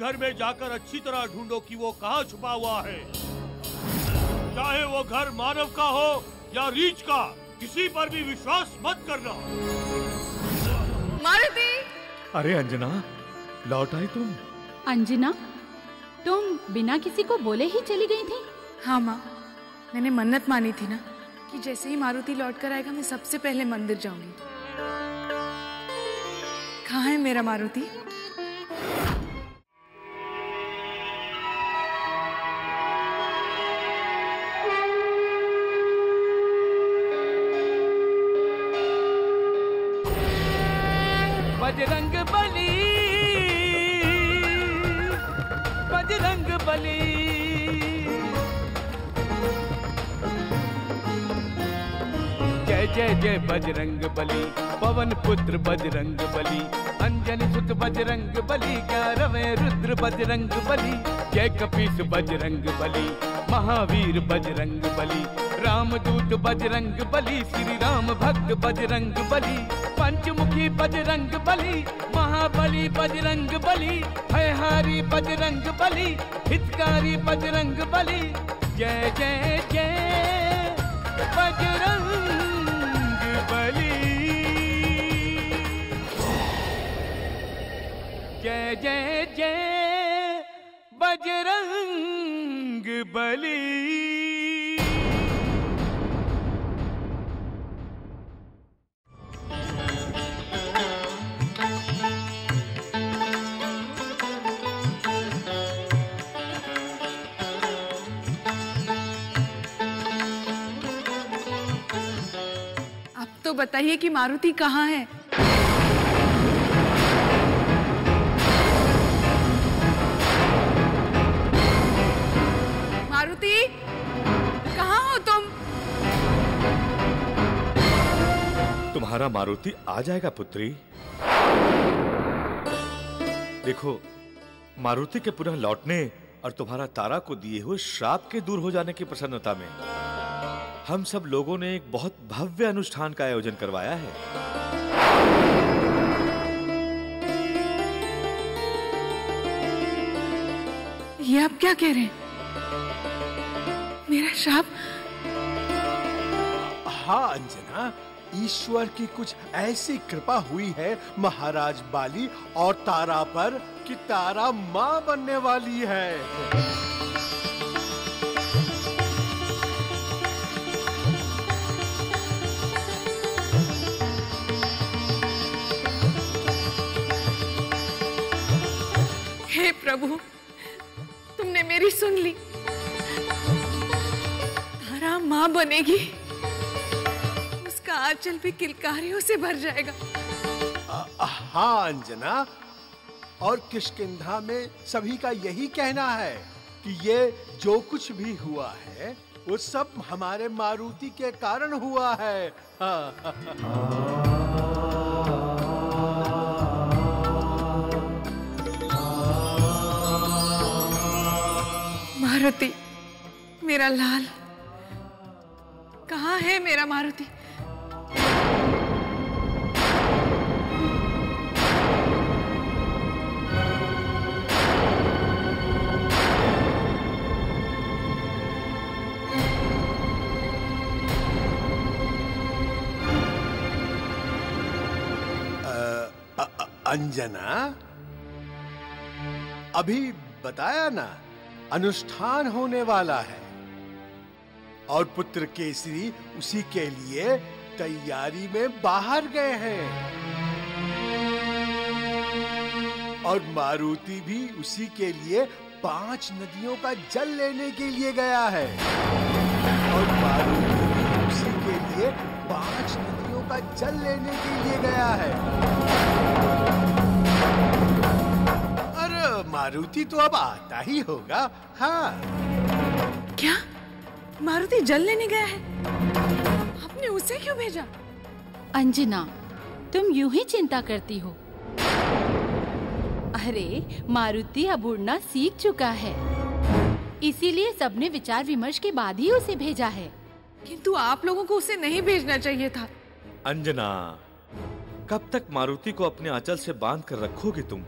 घर में जाकर अच्छी तरह ढूंढो कि वो कहाँ छुपा हुआ है। चाहे वो घर मानव का हो या रीच का किसी पर भी विश्वास मत करना। मारुति! अरे अंजना लौट आई तुम। अंजना तुम बिना किसी को बोले ही चली गई थी। हाँ माँ। मैंने मन्नत मानी थी ना कि जैसे ही मारुति लौट कर आएगा मैं सबसे पहले मंदिर जाऊँगी। कहाँ है मेरा मारुति? जय बजरंग बली पवन पुत्र बजरंग बली अंजनी सुत बजरंग बली ग्यारहवे रुद्र बजरंग बली जय कपीस बजरंग बली महावीर बजरंग बली रामदूत बजरंग बली श्री राम भक्त बजरंग बली पंचमुखी बजरंग बली महाबली बजरंग बली हयहारी बजरंग बली हितकारी बजरंग बली जय जय जय बजरंग जय जय जय बजरंग बली। तो बताइए कि मारुति कहाँ है? तुम्हारा मारुति आ जाएगा पुत्री। देखो मारुति के पुनः लौटने और तुम्हारा तारा को दिए हुए श्राप के दूर हो जाने की प्रसन्नता में हम सब लोगों ने एक बहुत भव्य अनुष्ठान का आयोजन करवाया है। ये आप क्या कह रहे हैं? मेरा श्राप? हाँ अंजना। ईश्वर की कुछ ऐसी कृपा हुई है महाराज बाली और तारा पर कि तारा माँ बनने वाली है। हे प्रभु, तुमने मेरी सुन ली। तारा माँ बनेगी। उसका आंचल भी किलकारियों से भर जाएगा। हाँ अंजना। और किशकिंधा में सभी का यही कहना है कि ये जो कुछ भी हुआ है वो सब हमारे मारुति के कारण हुआ है हाँ। मारुति मेरा लाल। कहाँ है मेरा मारुति? अंजना? अभी बताया ना, अनुष्ठान होने वाला है। और पुत्र केसरी उसी के लिए तैयारी में बाहर गए हैं। और मारुति भी उसी के लिए पाँच नदियों का जल लेने के लिए गया है। और मारुति भी उसी के लिए पाँच नदियों का जल लेने के लिए गया है। मारुति तो अब आता ही होगा। हाँ। क्या? मारुति जल लेने गया है। आपने उसे क्यों भेजा? अंजना तुम यूँ ही चिंता करती हो। अरे मारुति अब उड़ना सीख चुका है। इसीलिए सबने विचार विमर्श के बाद ही उसे भेजा है। किंतु आप लोगों को उसे नहीं भेजना चाहिए था। अंजना कब तक मारुति को अपने आंचल से बाँध कर रखोगे तुम?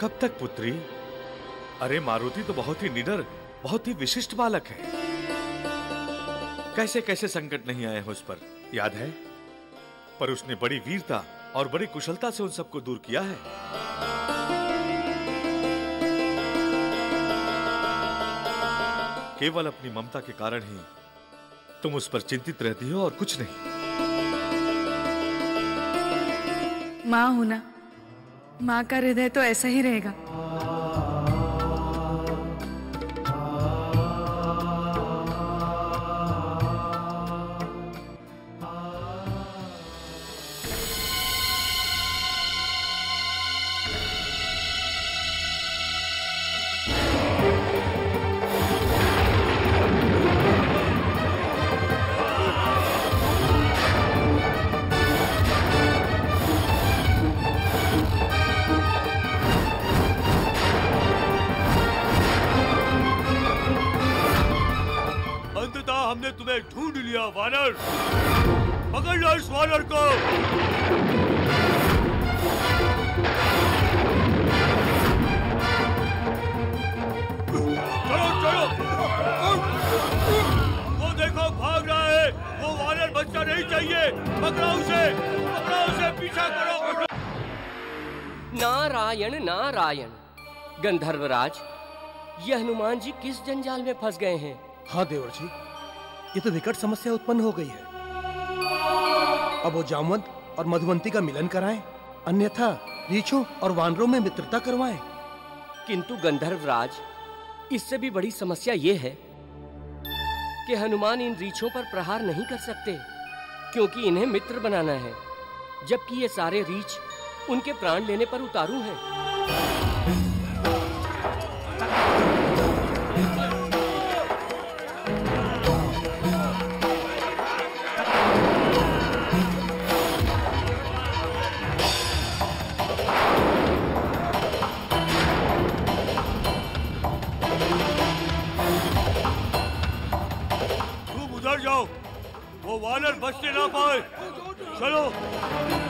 कब तक पुत्री? अरे, मारुति तो बहुत ही निडर, बहुत ही विशिष्ट बालक है। कैसे कैसे संकट नहीं आए हैं उस पर, याद है? पर उसने बड़ी वीरता और बड़ी कुशलता से उन सबको दूर किया है। केवल अपनी ममता के कारण ही तुम उस पर चिंतित रहती हो और कुछ नहीं। माँ हूँ ना। माँ का हृदय तो ऐसा ही रहेगा। नारायण नारायण। गंधर्वराज ये हनुमान जी किस जंजाल में फंस गए हैं? हाँ देवर जी ये तो विकट समस्या उत्पन्न हो गई है। अब वो जामवंत और मधुवंती का मिलन कराएँ अन्यथा रीछों और वानरों में मित्रता करवाएँ। किंतु गंधर्वराज इससे भी बड़ी समस्या ये है कि हनुमान इन रीछों पर प्रहार नहीं कर सकते क्योंकि इन्हें मित्र बनाना है जबकि ये सारे रीछ उनके प्राण लेने पर उतारू है। उधर जाओ। वो वानर बचने ना पाए। चलो।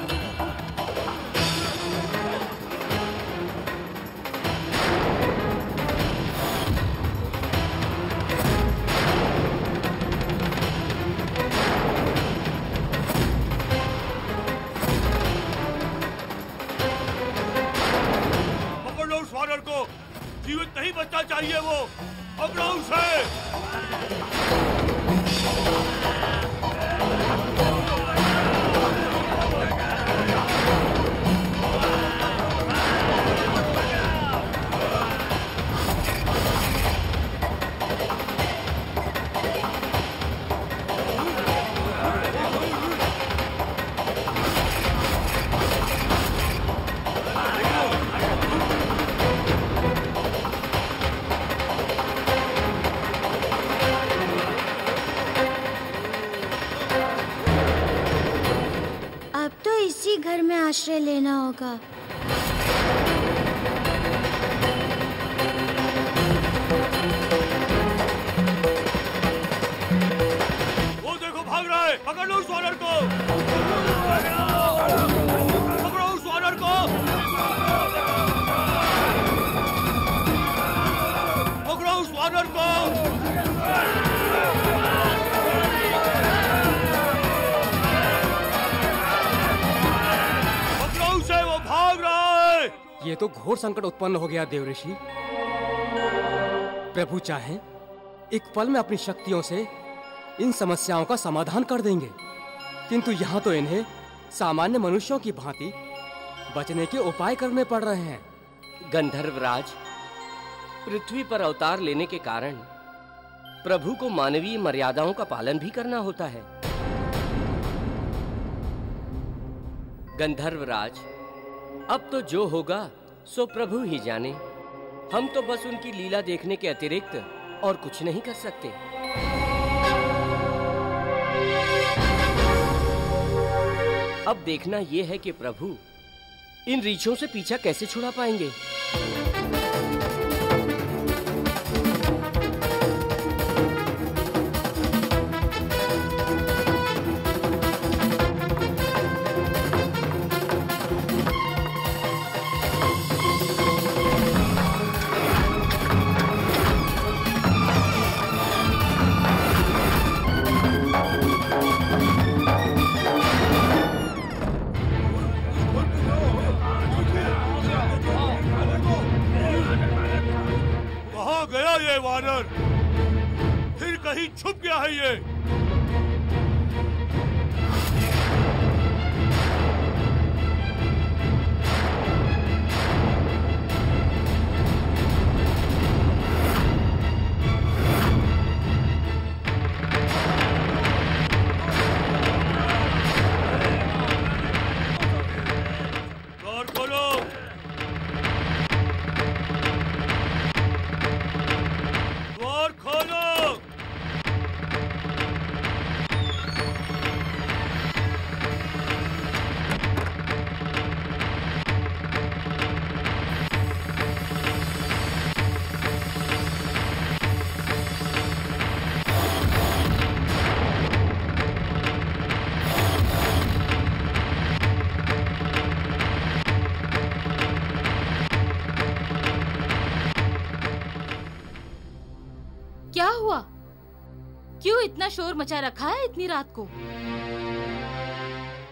होगा। वो देखो, भाग रहा है। पकड़ लो उस वानर को। पकड़ो उस वानर को। पकड़ो उस वानर को। तो घोर संकट उत्पन्न हो गया देव ऋषि प्रभु चाहे, एक पल में अपनी शक्तियों से इन समस्याओं का समाधान कर देंगे। किंतु यहाँ तो इन्हें सामान्य मनुष्यों की भांति बचने के उपाय करने पड़ रहे हैं। गंधर्वराज, पृथ्वी पर अवतार लेने के कारण प्रभु को मानवीय मर्यादाओं का पालन भी करना होता है। गंधर्वराज, अब तो जो होगा सो प्रभु ही जाने। हम तो बस उनकी लीला देखने के अतिरिक्त और कुछ नहीं कर सकते। अब देखना यह है कि प्रभु इन रीछों से पीछा कैसे छुड़ा पाएँगे? इतना शोर मचा रखा है इतनी रात को?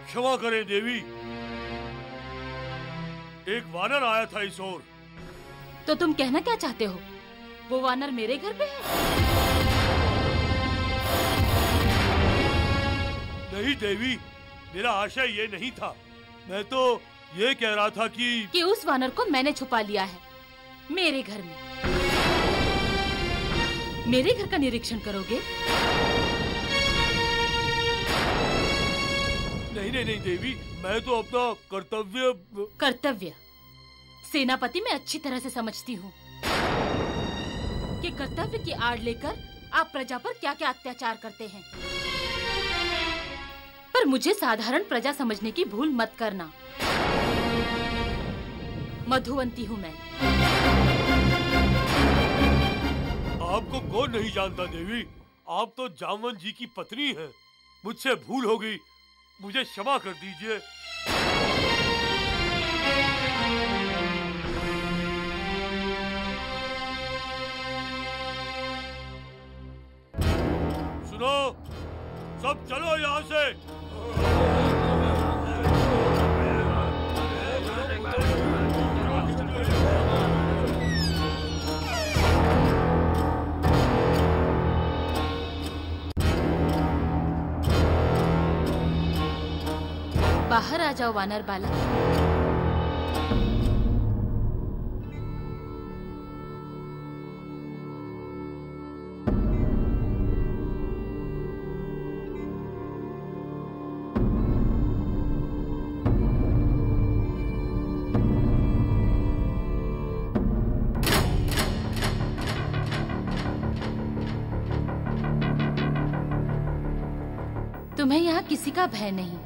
क्षमा करे देवी। एक वानर आया था इस ओर। तो तुम कहना क्या चाहते हो? वो वानर मेरे घर पे है? नहीं देवी मेरा आशय ये नहीं था। मैं तो ये कह रहा था कि कि उस वानर को मैंने छुपा लिया है मेरे घर में। मेरे घर का निरीक्षण करोगे? नहीं नहीं नहीं देवी मैं तो अपना कर्तव्य कर्तव्य? सेनापति मैं अच्छी तरह से समझती हूँ कि कर्तव्य की आड़ लेकर आप प्रजा पर क्या क्या अत्याचार करते हैं। पर मुझे साधारण प्रजा समझने की भूल मत करना। मधुवंती हूँ मैं। आपको कौन नहीं जानता, देवी? आप तो जामवन जी की पत्नी हैं। मुझसे भूल हो गई। मुझे क्षमा कर दीजिए। सुनो, सब चलो यहाँ से। बाहर आ जाओ वानर बाला। तुम्हें यहाँ किसी का भय नहीं।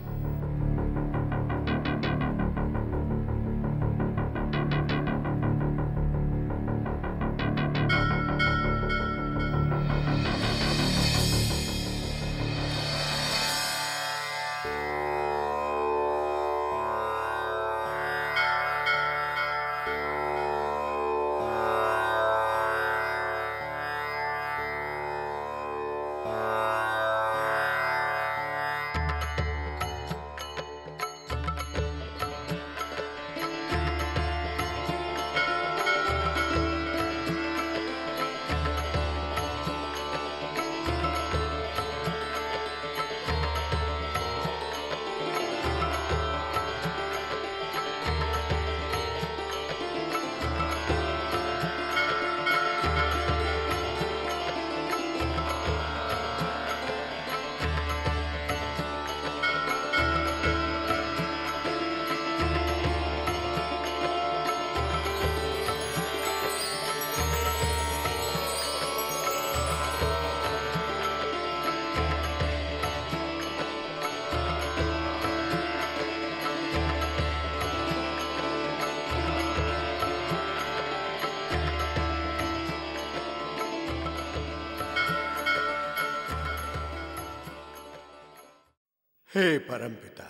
हे परमपिता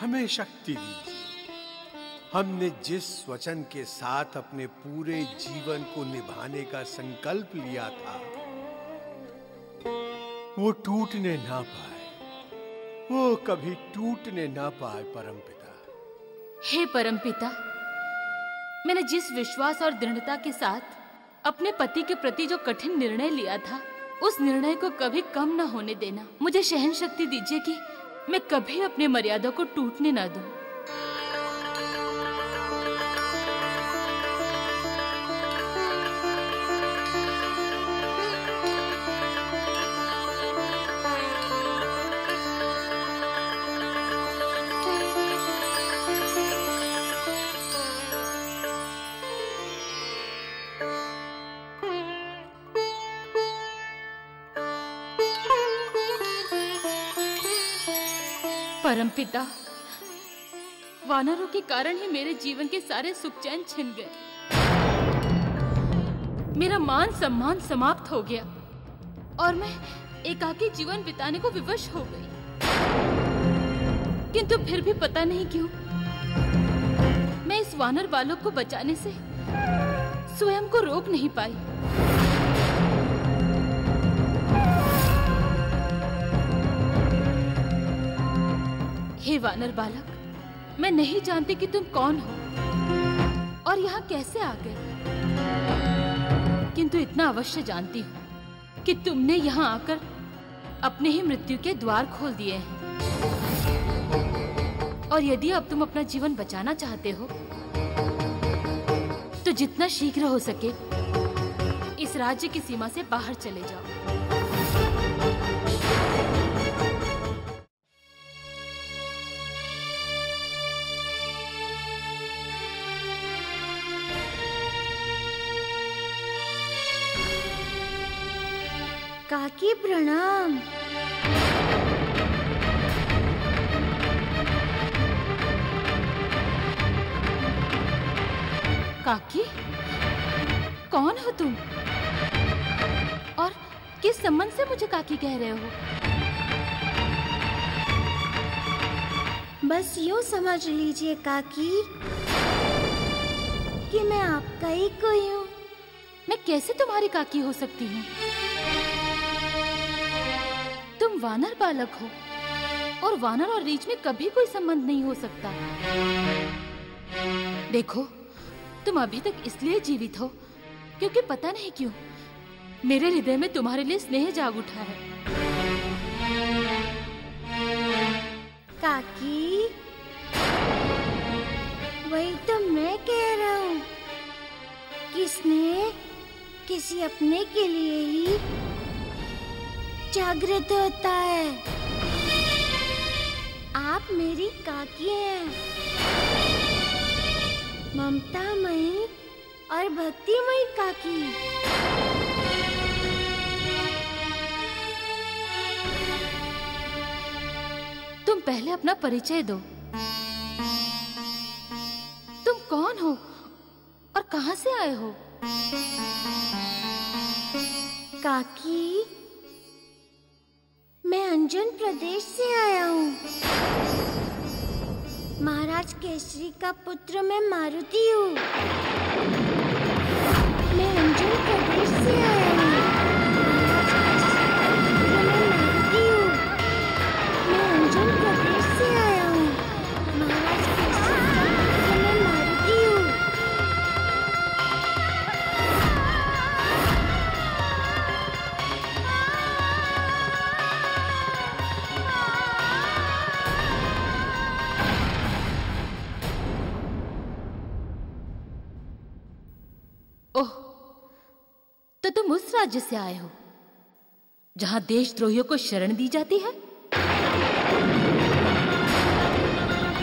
हमें शक्ति दीजिए। हमने जिस वचन के साथ अपने पूरे जीवन को निभाने का संकल्प लिया था, वो टूटने ना पाए। वो कभी टूटने ना पाए परमपिता हे परमपिता मैंने जिस विश्वास और दृढ़ता के साथ अपने पति के प्रति जो कठिन निर्णय लिया था, उस निर्णय को कभी कम न होने देना। मुझे सहन शक्ति दीजिए कि मैं कभी अपने मर्यादा को टूटने ना दूँ। परम पिता वानरों के कारण ही मेरे जीवन के सारे सुख चैन छिन गए। मेरा मान सम्मान समाप्त हो गया और मैं एकाकी जीवन बिताने को विवश हो गई। किंतु फिर भी पता नहीं क्यों, मैं इस वानर बालक को बचाने से स्वयं को रोक नहीं पाई। हे वानर बालक, मैं नहीं जानती कि तुम कौन हो और यहाँ कैसे आ गए। किंतु इतना अवश्य जानती हूँ कि तुमने यहाँ आकर अपने ही मृत्यु के द्वार खोल दिए हैं। और यदि अब तुम अपना जीवन बचाना चाहते हो तो जितना शीघ्र हो सके इस राज्य की सीमा से बाहर चले जाओ। काकी प्रणाम। काकी कौन हो तुम? और किस संबंध से मुझे काकी कह रहे हो? बस यूँ समझ लीजिए काकी कि मैं आपका ही कोई हूँ। मैं कैसे तुम्हारी काकी हो सकती हूँ? वानर बालक हो। और वानर और रीछ में कभी कोई संबंध नहीं हो सकता। देखो, तुम अभी तक इसलिए जीवित हो, क्योंकि पता नहीं क्यों, मेरे हृदय में तुम्हारे लिए स्नेह जाग उठा है। काकी, वही तो मैं कह रहा हूँ किसने किसी अपने के लिए ही जागृत होता है। आप मेरी काकी हैं। ममता मई और भक्तिमयी काकी। तुम पहले अपना परिचय दो। तुम कौन हो और कहाँ से आए हो? काकी मैं अंजन प्रदेश से आया हूँ। महाराज केसरी का पुत्र मैं मारुति हूँ। मैं अंजन प्रदेश राज्य से आए हो जहाँ देशद्रोहियों को शरण दी जाती है?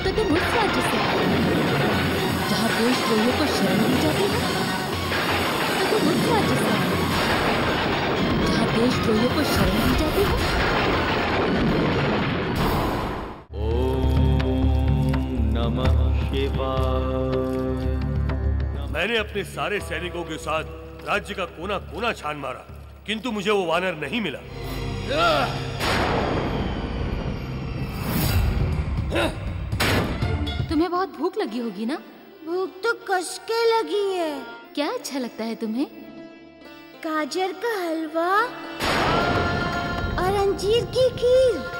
तो तुम उस राज्य से आए हो जहाँ देशद्रोहियों को शरण दी जाती है? तो तुम उस राज्य से आए हो जहाँ देशद्रोहियों को शरण दी जाती है? नमः शिवाय। मैंने अपने सारे सैनिकों के साथ राज्य का कोना कोना छान मारा किंतु मुझे वो वानर नहीं मिला। तुम्हें बहुत भूख लगी होगी ना? भूख तो कस के लगी है। क्या अच्छा लगता है तुम्हें? गाजर का हलवा और अंजीर की खीर।